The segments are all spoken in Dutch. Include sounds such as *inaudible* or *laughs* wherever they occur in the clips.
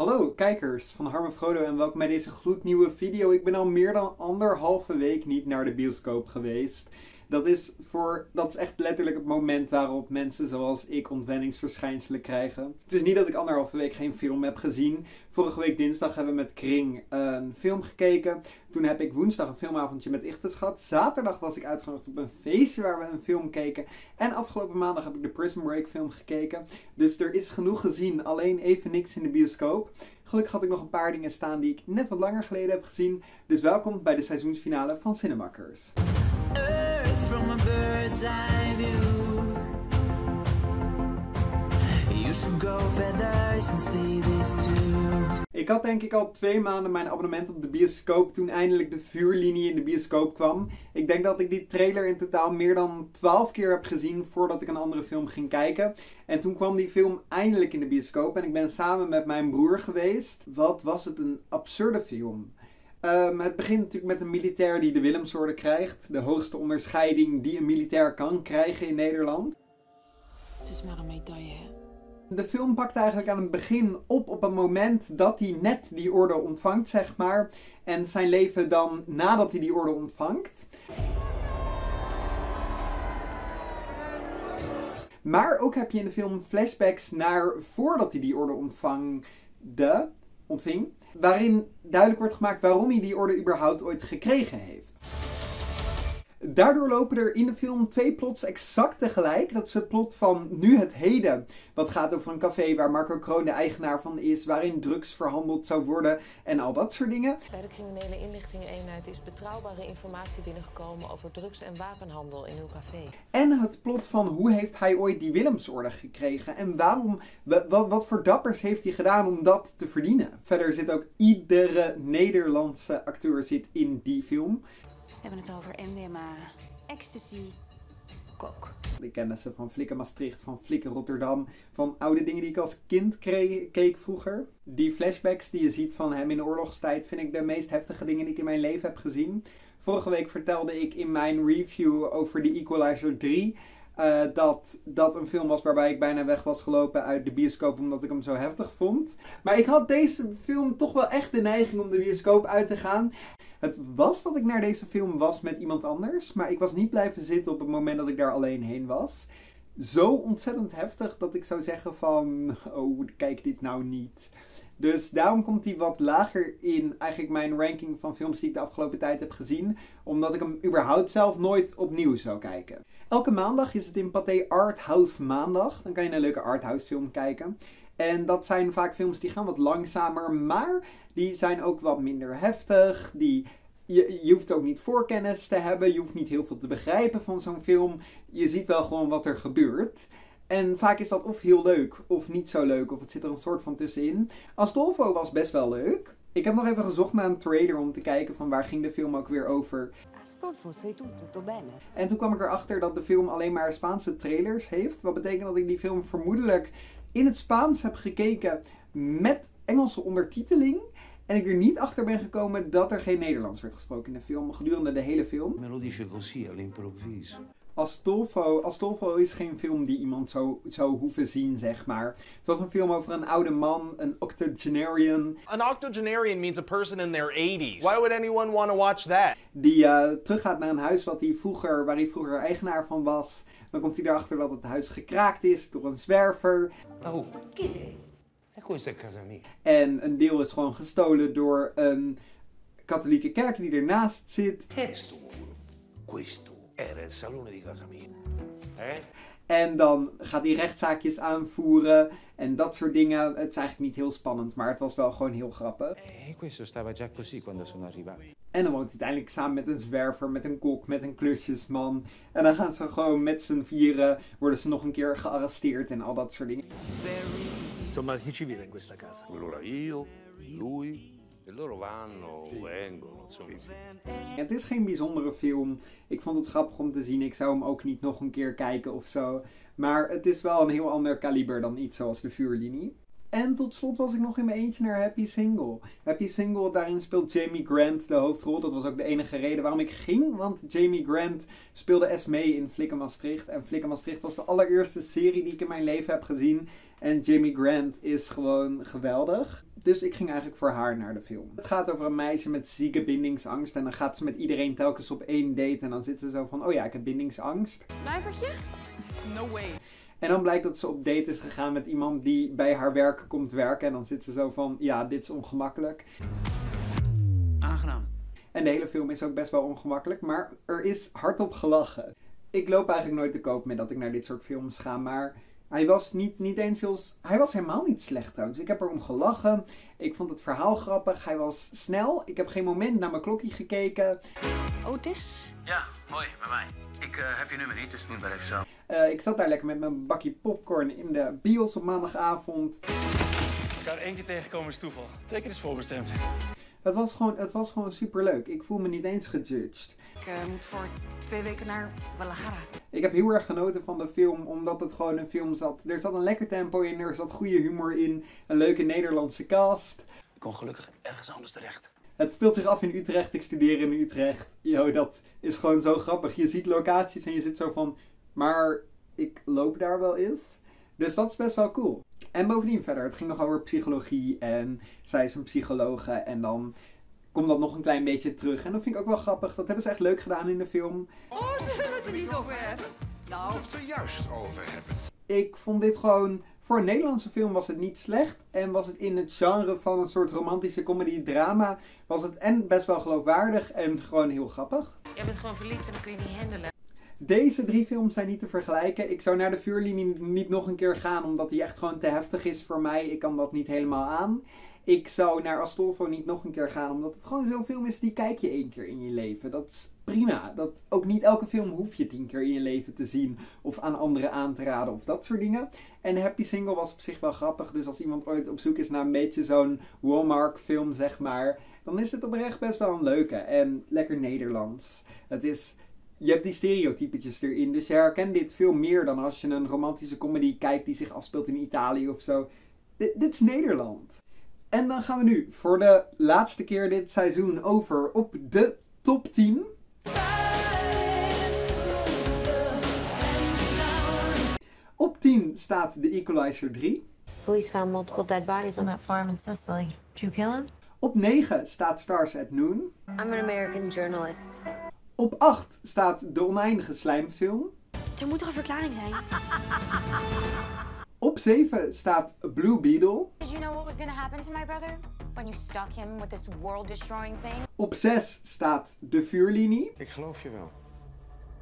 Hallo kijkers van Harmen Frodo en welkom bij deze gloednieuwe video. Ik ben al meer dan anderhalve week niet naar de bioscoop geweest. Dat is, voor, dat is echt letterlijk het moment waarop mensen zoals ik ontwenningsverschijnselen krijgen. Het is niet dat ik anderhalve week geen film heb gezien. Vorige week dinsdag hebben we met Kring een film gekeken. Toen heb ik woensdag een filmavondje met Ichtes gehad. Zaterdag was ik uitgenodigd op een feestje waar we een film keken. En afgelopen maandag heb ik de Prison Break film gekeken. Dus er is genoeg gezien, alleen even niks in de bioscoop. Gelukkig had ik nog een paar dingen staan die ik net wat langer geleden heb gezien. Dus welkom bij de seizoensfinale van Cinemakkers. From bird's. You should and see this too. Ik had denk ik al twee maanden mijn abonnement op de bioscoop toen eindelijk de vuurlinie in de bioscoop kwam. Ik denk dat ik die trailer in totaal meer dan 12 keer heb gezien voordat ik een andere film ging kijken. En toen kwam die film eindelijk in de bioscoop en ik ben samen met mijn broer geweest. Wat was het een absurde film. Um, het begint natuurlijk met een militair die de Willemsorde krijgt. De hoogste onderscheiding die een militair kan krijgen in Nederland. Het is maar een medaille, hè? De film pakt eigenlijk aan het begin op op het moment dat hij net die orde ontvangt, zeg maar. En zijn leven dan nadat hij die orde ontvangt. Maar ook heb je in de film flashbacks naar voordat hij die orde ontvangde, ontving waarin duidelijk wordt gemaakt waarom hij die orde überhaupt ooit gekregen heeft. Daardoor lopen er in de film twee plots exact tegelijk. Dat is het plot van Nu het Heden. Wat gaat over een café waar Marco Kroon de eigenaar van is. Waarin drugs verhandeld zou worden en al dat soort dingen. Bij de criminele inlichtingeneenheid is betrouwbare informatie binnengekomen over drugs- en wapenhandel in uw café. En het plot van hoe heeft hij ooit die Willemsorde gekregen. En waarom, wat, wat voor dappers heeft hij gedaan om dat te verdienen. Verder zit ook iedere Nederlandse acteur zit in die film. We hebben het over MDMA, ecstasy, coke. Ik ken van Flikken Maastricht, van Flikken Rotterdam, van oude dingen die ik als kind keek vroeger. Die flashbacks die je ziet van hem in de oorlogstijd vind ik de meest heftige dingen die ik in mijn leven heb gezien. Vorige week vertelde ik in mijn review over The Equalizer 3 eh, dat dat een film was waarbij ik bijna weg was gelopen uit de bioscoop omdat ik hem zo heftig vond. Maar ik had deze film toch wel echt de neiging om de bioscoop uit te gaan. Het was dat ik naar deze film was met iemand anders, maar ik was niet blijven zitten op het moment dat ik daar alleen heen was. Zo ontzettend heftig dat ik zou zeggen van, *laughs* oh, kijk dit nou niet. Dus daarom komt hij wat lager in eigenlijk mijn ranking van films die ik de afgelopen tijd heb gezien. Omdat ik hem überhaupt zelf nooit opnieuw zou kijken. Elke maandag is het in Pathé Arthouse Maandag. Dan kan je een leuke arthouse film kijken. En dat zijn vaak films die gaan wat langzamer, maar die zijn ook wat minder heftig. Die, je, je hoeft ook niet voorkennis te hebben, je hoeft niet heel veel te begrijpen van zo'n film. Je ziet wel gewoon wat er gebeurt. En vaak is dat of heel leuk of niet zo leuk, of het zit er een soort van tussenin. Astolfo was best wel leuk. Ik heb nog even gezocht naar een trailer om te kijken van waar ging de film ook weer over. Astolfo, sei tu tutto bene? En toen kwam ik erachter dat de film alleen maar Spaanse trailers heeft. Wat betekent dat ik die film vermoedelijk in het Spaans heb gekeken met Engelse ondertiteling. En ik er niet achter ben gekomen dat er geen Nederlands werd gesproken in de film gedurende de hele film. Me lo dice così all'improvviso. Astolfo, Astolfo is geen film die iemand zou, zou hoeven zien, zeg maar. Het was een film over een oude man, een octogenarian. An octogenarian means a person in their 80s. Why would anyone want to watch that? Die uh, teruggaat naar een huis wat hij vroeger, waar hij vroeger eigenaar van was. Dan komt hij erachter dat het huis gekraakt is door een zwerver. Oh, kies. En een deel is gewoon gestolen door een katholieke kerk die ernaast zit. Questo, questo era il salone di casa mia. Eh? En dan gaat hij rechtszaakjes aanvoeren en dat soort dingen. Het is eigenlijk niet heel spannend, maar het was wel gewoon heel grappig. E questo stava già così quando sono arrivato. En dan woont hij uiteindelijk samen met een zwerver, met een kok, met een klusjesman. En dan gaan ze gewoon met z'n vieren, worden ze nog een keer gearresteerd en al dat soort dingen. Insomma, chi ci vive in questa casa? Allora io, lui, e loro vanno, sì. vengono, insomma. Sì, Het is geen bijzondere film. Ik vond het grappig om te zien. Ik zou hem ook niet nog een keer kijken of zo. Maar het is wel een heel ander kaliber dan iets zoals de vuurlinie. En tot slot was ik nog in mijn eentje naar Happy Single. Happy Single, daarin speelt Jamie Grant de hoofdrol. Dat was ook de enige reden waarom ik ging. Want Jamie Grant speelde Esme in Flikken Maastricht. En Flikken Maastricht was de allereerste serie die ik in mijn leven heb gezien. En Jamie Grant is gewoon geweldig. Dus ik ging eigenlijk voor haar naar de film. Het gaat over een meisje met zieke bindingsangst. En dan gaat ze met iedereen telkens op één date. En dan zit ze zo van, oh ja, ik heb bindingsangst. Blijvertje? No way. En dan blijkt dat ze op date is gegaan met iemand die bij haar werk komt werken. En dan zit ze zo van, ja, dit is ongemakkelijk. Aangenaam. En de hele film is ook best wel ongemakkelijk. Maar er is hardop gelachen. Ik loop eigenlijk nooit te koop met dat ik naar dit soort films ga. Maar hij was niet, niet eens heel... Hij was helemaal niet slecht trouwens. Ik heb erom gelachen. Ik vond het verhaal grappig. Hij was snel. Ik heb geen moment naar mijn klokje gekeken. Otis? Ja, hoi, bij mij. Ik eh, heb je nummer niet, dus moet maar even zo. Eh, ik zat daar lekker met mijn bakje popcorn in de bios op maandagavond. Ik ga er één keer tegenkomen is toeval. Twee keer is voorbestemd. Het was gewoon, het was gewoon super leuk. Ik voel me niet eens gejudged. Ik eh, moet voor twee weken naar Guadalajara. Ik heb heel erg genoten van de film, omdat het gewoon een film zat. Er zat een lekker tempo in, er zat goede humor in, een leuke Nederlandse cast. Ik kon gelukkig ergens anders terecht. Het speelt zich af in Utrecht, ik studeer in Utrecht. Yo, dat is gewoon zo grappig. Je ziet locaties en je zit zo van, maar ik loop daar wel eens. Dus dat is best wel cool. En bovendien verder, het ging nog over psychologie en zij is een psychologe en dan komt dat nog een klein beetje terug. En dat vind ik ook wel grappig. Dat hebben ze echt leuk gedaan in de film. Oh, ze willen het er niet over hebben. Nou, Of er juist over hebben. Ik vond dit gewoon. Voor een Nederlandse film was het niet slecht. En was het in het genre van een soort romantische comedy-drama. Was het en best wel geloofwaardig en gewoon heel grappig. Jij bent gewoon verliefd en dan kun je niet handelen. Deze drie films zijn niet te vergelijken. Ik zou naar de vuurlinie niet nog een keer gaan, omdat die echt gewoon te heftig is voor mij. Ik kan dat niet helemaal aan. Ik zou naar Astolfo niet nog een keer gaan, omdat het gewoon zo'n film is die kijk je één keer in je leven. Dat is prima. Dat, ook niet elke film hoef je tien keer in je leven te zien of aan anderen aan te raden of dat soort dingen. En Happy Single was op zich wel grappig, dus als iemand ooit op zoek is naar een beetje zo'n Walmart film, zeg maar, dan is het oprecht best wel een leuke en lekker Nederlands. Het is je hebt die stereotypetjes erin. Dus je herkent dit veel meer dan als je een romantische comedy kijkt die zich afspeelt in Italië of zo. Dit, dit is Nederland. En dan gaan we nu voor de laatste keer dit seizoen over op de top 10. Op 10 staat The Equalizer 3. Police found multiple dead bodies on that farm in Sicily. Did you kill him? Op 9 staat Stars at Noon. I'm an American journalist. Op 8 staat De Oneindige Slijmfilm. Er moet toch een verklaring zijn? Op 7 staat Blue Beetle. Did you know what was gonna happen to my brother? When you stuck him with this world-destroying thing? Op 6 staat De Vuurlinie. Ik geloof je wel.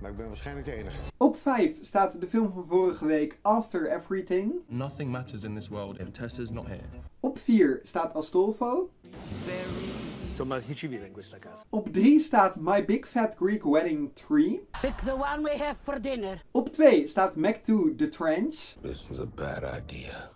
Maar ik ben waarschijnlijk de enige. Op 5 staat de film van vorige week After Everything. Nothing matters in this world if Tessa's not here. Op 4 staat Astolfo. Insomma, chi ci vive in questa casa? Op 3 staat My Big Fat Greek Wedding 3. pick the one we have for dinner. Op 2 staat Mac 2 The Trench. This was a bad idea.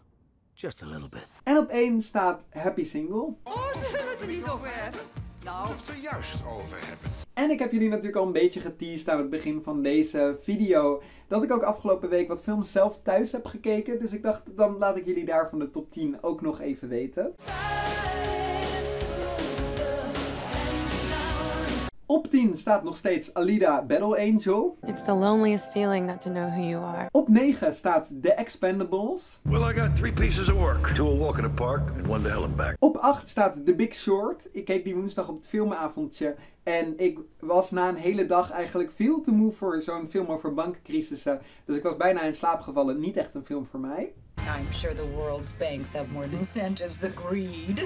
Just a little bit. En op 1 staat Happy Single. Oh, ze willen het er niet over hebben. Nou, Of er juist over hebben. En ik heb jullie natuurlijk al een beetje geteased aan het begin van deze video. Dat ik ook afgelopen week wat films zelf thuis heb gekeken. Dus ik dacht, dan laat ik jullie daar van de top 10 ook nog even weten. Op 10 staat nog steeds Alida Battle Angel. It's the loneliest feeling not to know who you are. Op 9 staat The Expendables. Well, I got three pieces of work. Two a walk in the park and one to hell and back. Op 8 staat The Big Short. Ik keek die woensdag op het filmavondje. En ik was na een hele dag eigenlijk veel te moe voor zo'n film over bankencrisissen. Dus ik was bijna in slaap gevallen. Niet echt een film voor mij. I'm sure the world's banks have more incentives than greed.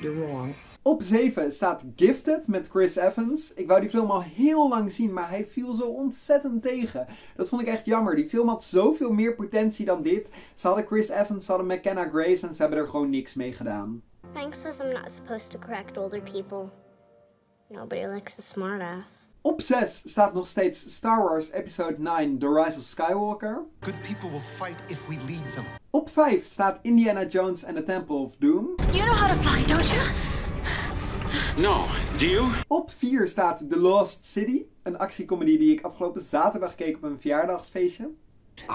You're wrong. Op 7 staat Gifted met Chris Evans. Ik wou die film al heel lang zien, maar hij viel zo ontzettend tegen. Dat vond ik echt jammer. Die film had zoveel meer potentie dan dit. Ze hadden Chris Evans, ze hadden McKenna Grace en ze hebben er gewoon niks mee gedaan. Frank says I'm not supposed to correct older people. Nobody likes a smartass. Op 6 staat nog steeds Star Wars Episode 9 The Rise of Skywalker. Good people will fight if we lead them. Op 5 staat Indiana Jones and the Temple of Doom. You know how to fly, don't you? No, do you? Op 4 staat The Lost City, een actiecomedy die ik afgelopen zaterdag keek op een verjaardagsfeestje.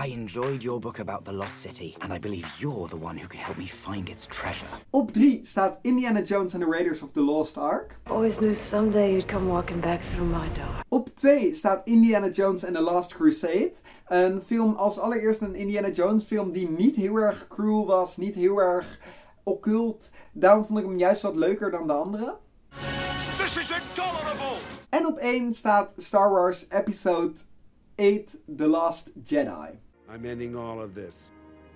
I enjoyed your book about the Lost City, and I believe you're the one who can help me find its treasure. Op 3 staat Indiana Jones and the Raiders of the Lost Ark. Always knew someday you'd come walking back through my door. Op 2 staat Indiana Jones and the Last Crusade. Een film als allereerst een Indiana Jones film die niet heel erg cruel was, niet heel erg occult. Daarom vond ik hem juist wat leuker dan de andere. This is intolerable! En op 1 staat Star Wars Episode 8 The Last Jedi. I'm ending all of this.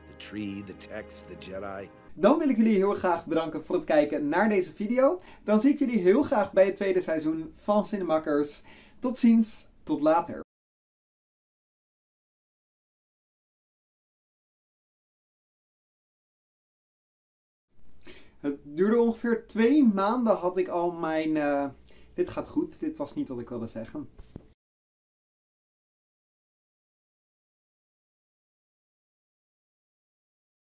The tree, the text, the Jedi. Dan wil ik jullie heel graag bedanken voor het kijken naar deze video. Dan zie ik jullie heel graag bij het tweede seizoen van Cinemakkers. Tot ziens, tot later. Het duurde ongeveer twee maanden had ik al mijn... Uh... Dit gaat goed, dit was niet wat ik wilde zeggen.